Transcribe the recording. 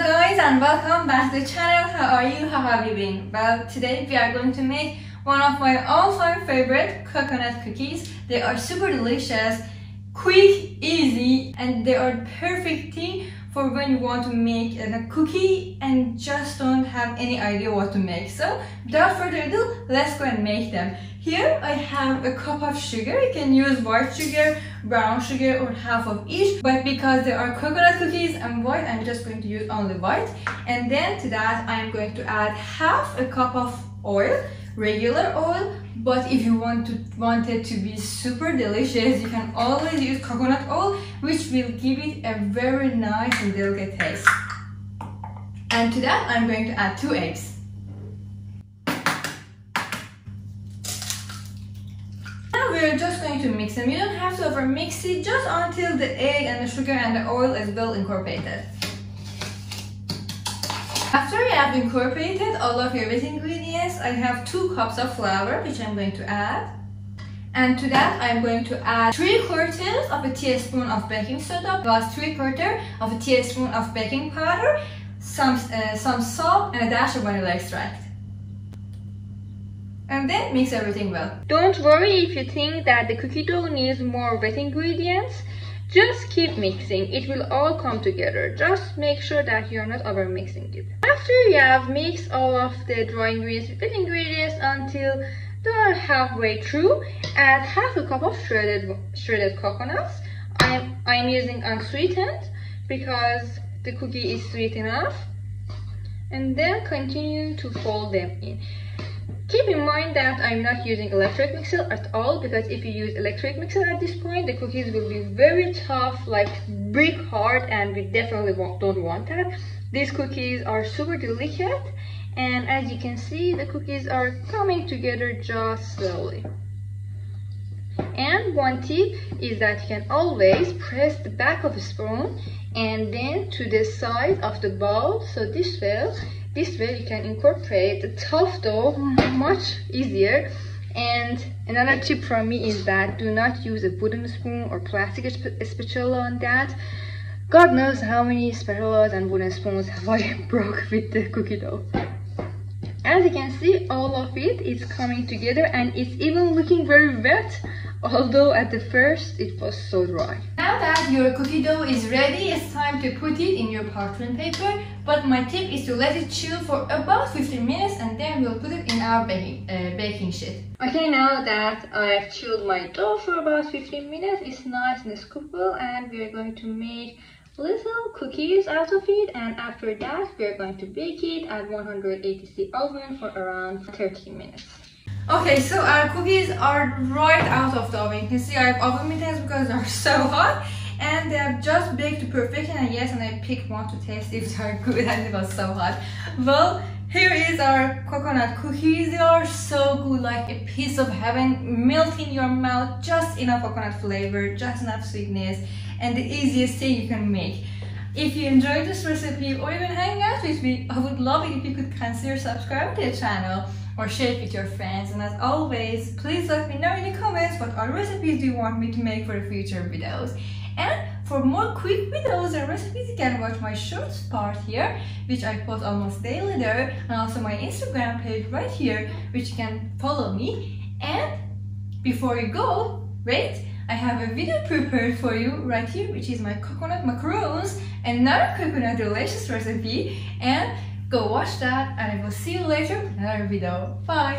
guys and welcome back to the channel. How are you? How have you been? Well, today we are going to make one of my all-time favorite coconut cookies. They are super delicious, quick, easy, and they are perfect thing for when you want to make a cookie and just don't have any idea what to make. So without further ado, let's go and make them. Here I have a cup of sugar. You can use white sugar, brown sugar or half of each. But because they are coconut cookies and white, I'm just going to use only white. And then to that, I'm going to add half a cup of oil regular oil but if you want to want it to be super delicious you can always use coconut oil which will give it a very nice and delicate taste. And to that I'm going to add two eggs. Now we're just going to mix them. You don't have to over mix it just until the egg and the sugar and the oil is well incorporated have incorporated all of your wet ingredients, I have 2 cups of flour which I'm going to add. And to that I'm going to add 3 quarters of a teaspoon of baking soda plus 3 quarters of a teaspoon of baking powder, some, uh, some salt and a dash of vanilla extract. And then mix everything well. Don't worry if you think that the cookie dough needs more wet ingredients. Just keep mixing, it will all come together. Just make sure that you're not over mixing it. After you have mixed all of the dry ingredients with the ingredients until they're halfway through, add half a cup of shredded shredded coconuts. I'm, I'm using unsweetened because the cookie is sweet enough. And then continue to fold them in. Keep in mind that I'm not using electric mixer at all because if you use electric mixer at this point, the cookies will be very tough, like brick hard, and we definitely don't want that. These cookies are super delicate, and as you can see, the cookies are coming together just slowly. And one tip is that you can always press the back of a spoon and then to the side of the bowl, so this way this way you can incorporate the tough dough much easier. And another tip from me is that do not use a wooden spoon or plastic spatula on that. God knows how many spatulas and wooden spoons have I broke with the cookie dough. As you can see, all of it is coming together and it's even looking very wet although at the first it was so dry. Now that your cookie dough is ready, it's time to put it in your parchment paper. But my tip is to let it chill for about 15 minutes and then we'll put it in our baking, uh, baking sheet. Okay, now that I've chilled my dough for about 15 minutes, it's nice and scoopable and we're going to make little cookies out of it and after that we're going to bake it at 180C oven for around 30 minutes. Okay, so our cookies are right out of the oven. You can see I have oven mittens because they're so hot and they have just baked to perfection and yes, and I picked one to taste if they're good and it was so hot. Well, here is our coconut cookies. They are so good, like a piece of heaven, melt in your mouth, just enough coconut flavor, just enough sweetness, and the easiest thing you can make. If you enjoyed this recipe or even hang out with me, I would love it if you could consider subscribing to the channel or share it with your friends. And as always, please let me know in the comments what other recipes do you want me to make for the future videos. And for more quick videos and recipes, you can watch my shorts part here, which I post almost daily there, and also my Instagram page right here, which you can follow me. And before you go, wait, I have a video prepared for you right here, which is my coconut macaroons, another coconut delicious recipe, and go watch that, and I will see you later in another video. Bye!